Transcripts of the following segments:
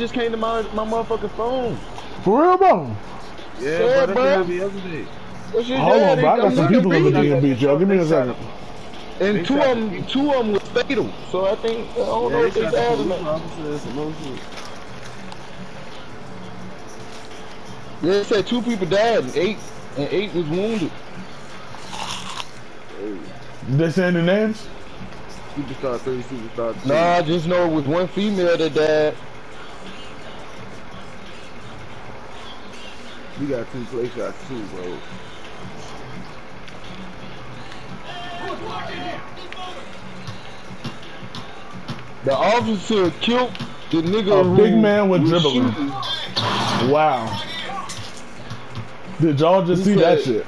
just came to my my motherfucking phone. For real, bro. Yeah, Yeah, bro. bro. That's the other day. What's your Hold dad? on, bro. I got I'm some people in the Virginia you. Beach, yo. Give me a second. And They two of them, two of them was fatal. So I think I don't know if they died or not. Yeah, it said two people died and eight and eight was wounded. They saying the names? Superstar 3, Superstar 2. Nah, I just know it was one female that died. We got two play shots too, bro. The officer killed the nigga A big man with dribbling. shooting. Wow. Did y'all just He see that shit?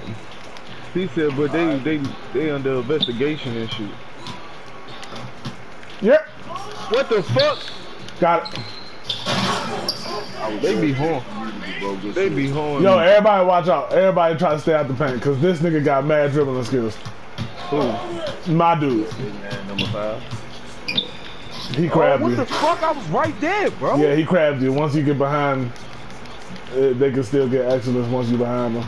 He said, but they they they under investigation and shit. Yep. What the fuck? Got it. They be horn. They be horn. Yo, everybody watch out. Everybody try to stay out the paint, because this nigga got mad dribbling skills. Who? My dude. Number five. He Oh, crabbed what you. the fuck? I was right there, bro. Yeah, he crabbed you. Once you get behind, eh, they can still get excellence once you behind them.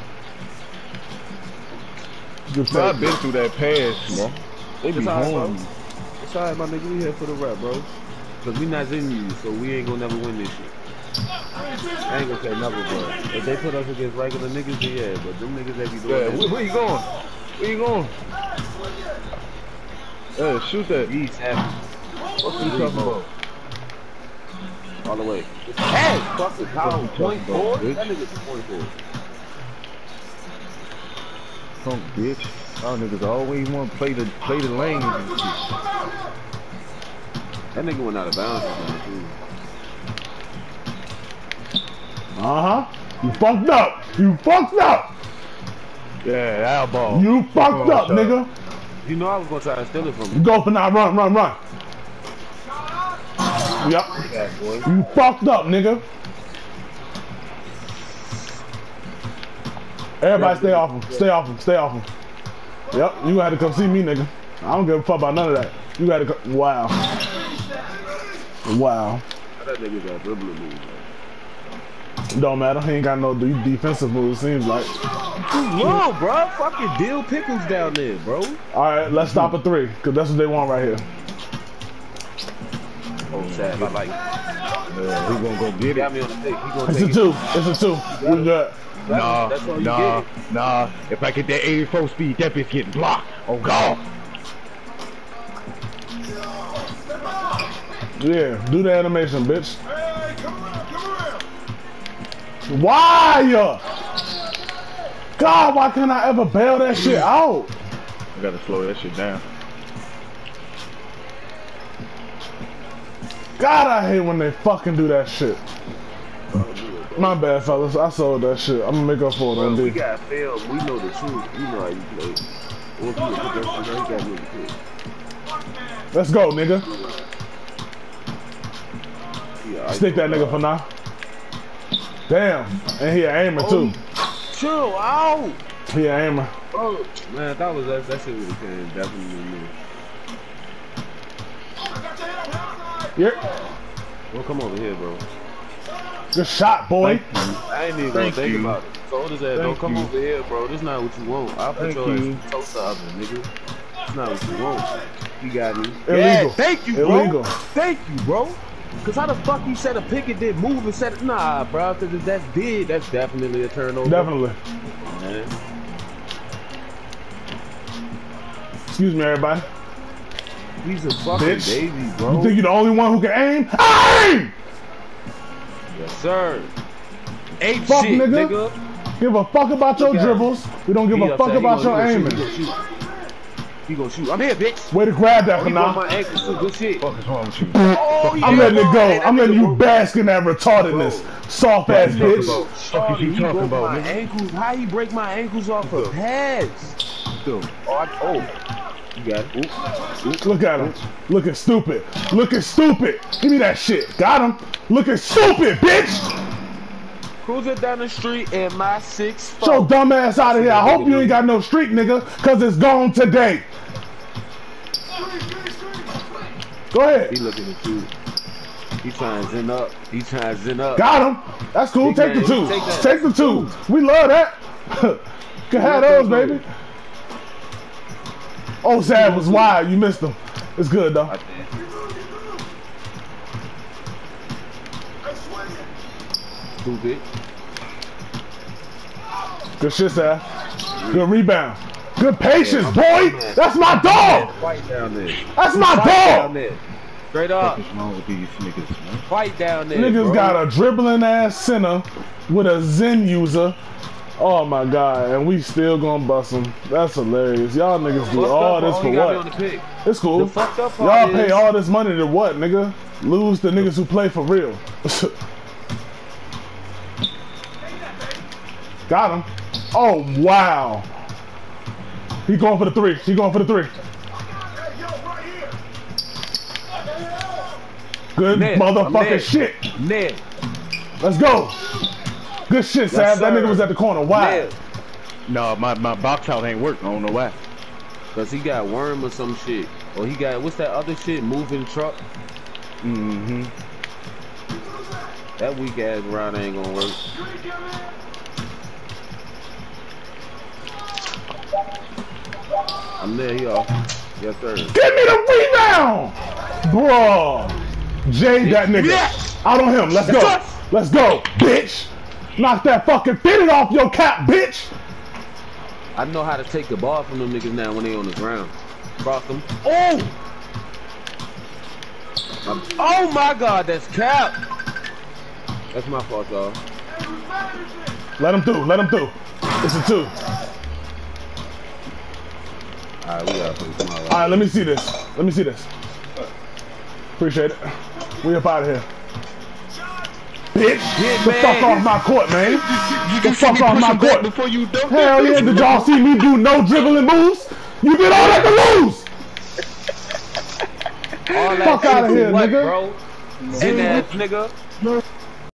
Good Bro, I've been through that pass, bro. They be It's alright, horn. bro. It's alright, my nigga. We here for the rap, bro. Cause we not in you, so we ain't gonna never win this shit. I ain't gonna say never, but if they put us against regular niggas, then yeah. But them niggas that be doing Yeah, that where, you going? Where you going? Yeah, shoot that. he's happy What you talking about? all the way. Hey, fuck the power. Point four? That nigga's point four. Punk bitch. Y'all niggas always want to play the play the lane. That nigga went out of bounds. Uh huh. You fucked up. You fucked up. Yeah, that ball. You fucked up, shut nigga. You know I was gonna try to steal it from You go for now. Run, run, run. Yep. You fucked up, nigga. Everybody stay off him. Stay off him. Stay off him. Yep. You had to come see me, nigga. I don't give a fuck about none of that. You had to come. Wow. Wow. That nigga got dribbling moves, man. Don't matter. He ain't got no defensive moves, seems like. Whoa, bro. Fucking Dill Pickles down there, bro. Alright, let's stop at three, because that's what they want right here. Oh, sad. I like it. Yeah, he gonna go get it. got me on the pick. He gonna It's take a it. two. It's a two. We good. Nah, That's nah, nah. If I get that 84 speed, that bitch getting blocked. Oh god. Yeah, do the animation, bitch. Why? God, why can't I ever bail that shit mm. out? I gotta slow that shit down. God, I hate when they fucking do that shit. My bad, fellas. I sold that shit. I'm gonna make up for it on we got film. We know the truth. You know how you play. Or if you a progressive, you got me the pick. Let's go, nigga. Yeah, Stick that nigga for now. Damn. And he an aimer oh, too. Chill out. He an aimer. Bro, man, that was that, that shit would have came definitely with me. Yeah. Well, come over here, bro. Good shot, boy. I ain't even gonna think you. about it. Told his ass, don't Thank come you. over here, bro. This not what you want. I'll put Thank your you. ass in toaster oven, nigga. It's not what you want. You got me. Illegal. Yeah, thank you, bro. Illegal. Thank you, bro. Cause how the fuck you said a pick and did move and said it? Nah, bro. Cause if that's did, that's definitely a turnover. Definitely. Man. Excuse me, everybody. He's a fucking Bitch. baby, bro. You think you're the only one who can aim? Aim! yes, sir. Ain't Fuck, shit, nigga. nigga. Give a fuck about your Look at him. dribbles. We don't give He a fuck about your aiming. Gonna shoot. He gonna shoot. He gonna shoot. I'm here, bitch. Way to grab that Oh, for he broke now. my ankle too. Good shit. Fuck is wrong with you? Oh, yeah, I'm letting it go. Hey, I'm letting you broke- bask in that retardedness. Soft ass What you talking bitch. about? Fuck Oh, is you he talking broke about, my nigga? ankles. How he break my ankles off a pads? Still. Oh, I, oh. You got it. Oop, oop. Look at him. Looking stupid. Looking stupid. Give me that shit. Got him. Looking stupid, bitch. Cruising down the street in my six Get your dumb ass out of here. I hope you ain't got no street, nigga, cause it's gone today. Go ahead. He looking at you. He trying to zen up. He trying to zen up. Got him. That's cool. Big Take the two. take. Take the two. We love that. Can have those, baby. Oh, Sad was wide. You missed him. It's good though. Stupid. Good shit, Sad. Good rebound. Good patience, boy. That's my dog. Fight down there. That's my Fight down dog. there. Straight up. What's wrong with these niggas, man? Fight down there. Niggas bro. got a dribbling ass center with a Zen user. Oh my god, and we still gonna bust them. That's hilarious. Y'all niggas do Fucked all up, this for got me on what? It's cool. The fucked up part Y'all pay is- all this money to what, nigga? Lose the niggas who play for real. Got him. Oh wow. He going for the three. He going for the three. Good Ned, motherfucking Ned. shit. Ned. Let's go. Good shit, Sam. That nigga was at the corner. Why? Ned. No, my, my box out ain't working. I don't know why. Cause he got worm or some shit. Or he got what's that other shit? Moving truck. Mm-hmm. That weak ass route ain't gonna work. I'm there, he off. Yes, sir. Give me the rebound! Bruh. Jay, that nigga. Out on him. Let's go. Let's go, bitch. Knock that fucking fitted off your cap, bitch. I know how to take the ball from them niggas now when they on the ground. Cross them. Oh! Um, oh my god, that's cap! That's my fault, y'all. Let him through. Let him through. It's a two. Alright, we gotta put tomorrow. All right, let me see this. Let me see this. Appreciate it. We up out of here. Bitch, Get the man. fuck off my court, man. You The fuck off my court. before you dunk Hell yeah, did y'all see me do no dribbling moves? You did all that to lose. All Fuck out of here, what, nigga. bro? Zen ass nigga.